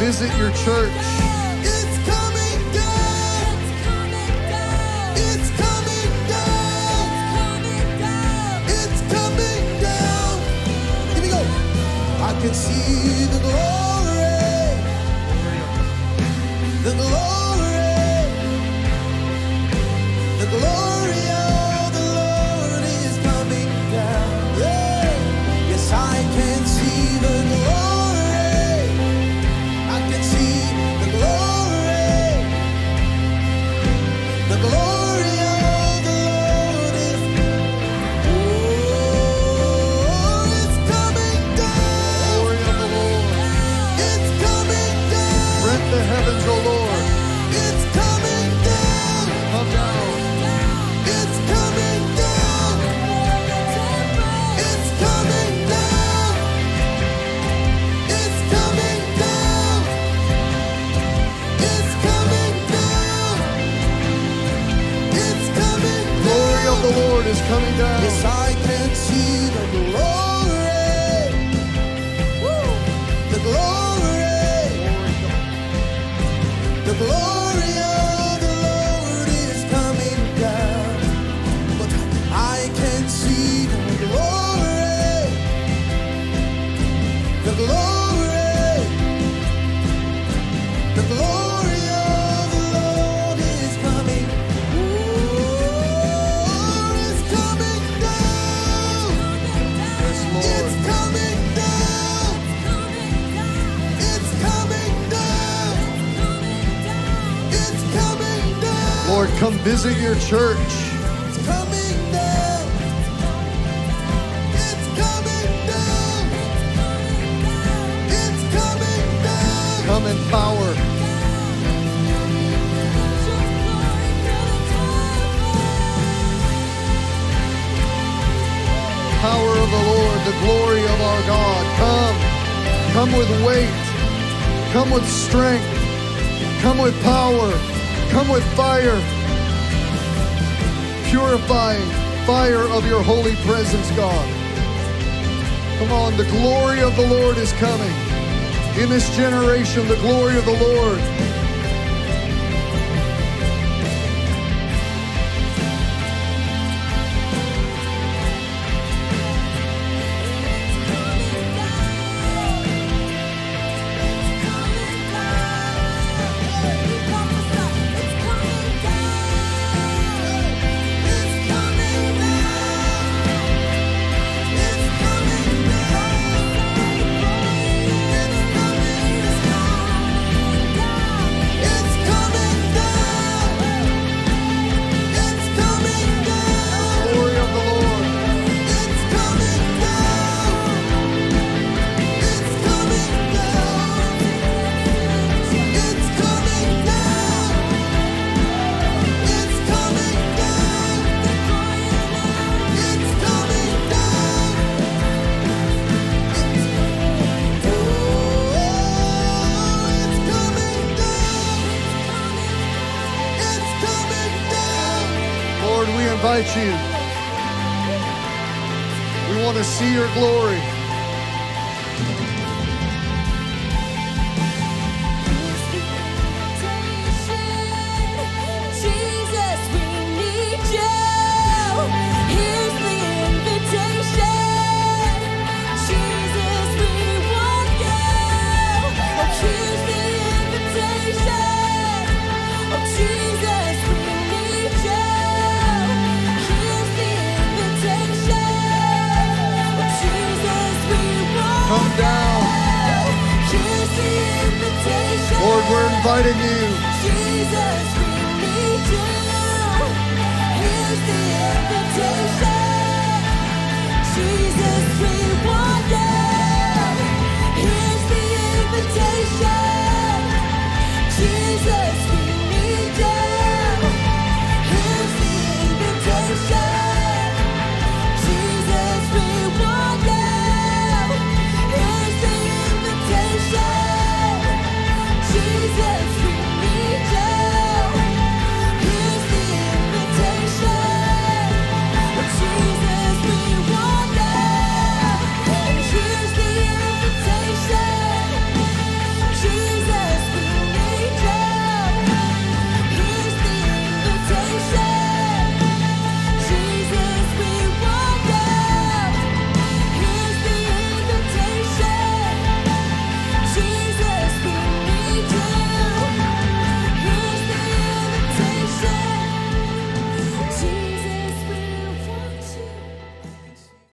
visit your church. can see the glory. visit your church. It's coming down. It's coming down. It's coming down. Come in power. Power of the Lord, the glory of our God. Come. Come with weight. Come with strength. Come with power. Come with fire purifying fire of your holy presence, God. Come on, the glory of the Lord is coming. In this generation, the glory of the Lord invite you. We want to see your glory. inviting you. Jesus, we me you. Here's the invitation. Jesus, we want you. Here's the invitation. Jesus,